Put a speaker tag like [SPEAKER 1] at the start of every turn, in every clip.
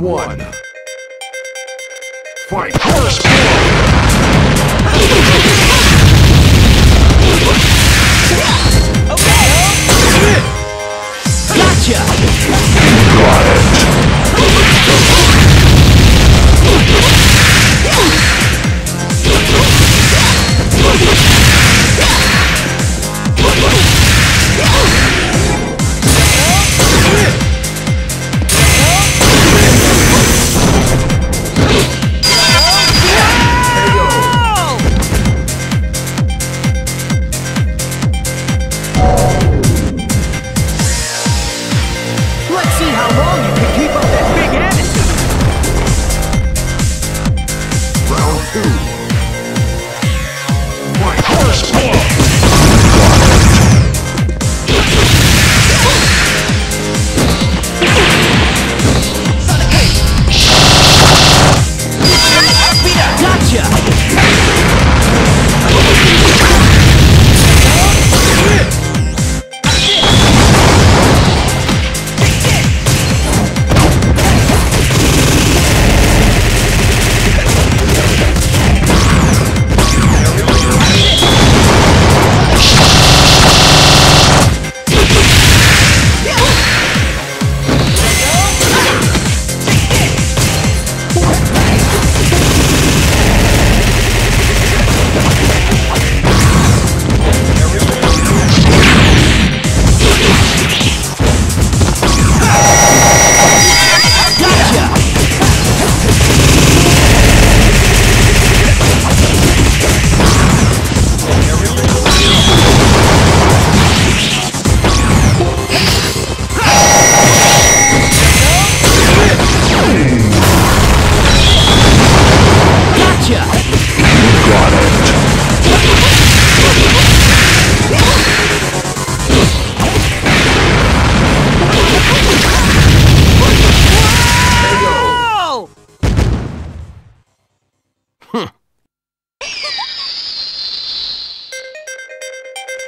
[SPEAKER 1] One. two.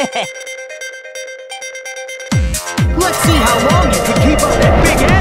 [SPEAKER 1] Let's see how long you can keep up that big ass.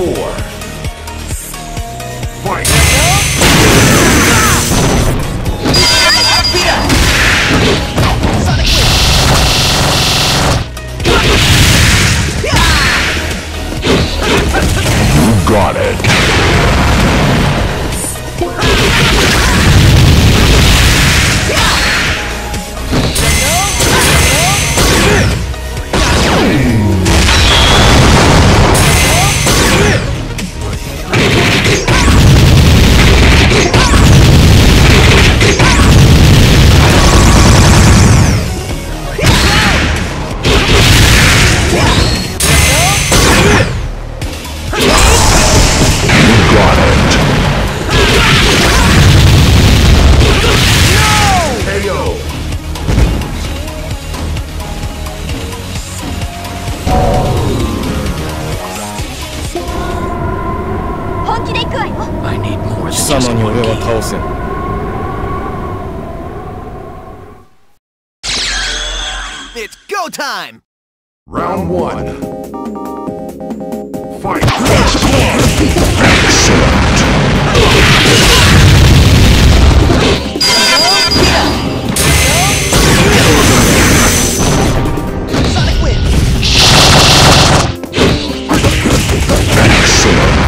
[SPEAKER 1] four. It's go time. Round
[SPEAKER 2] one. Fight! Sonic wins! Excellent!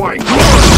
[SPEAKER 2] by glory!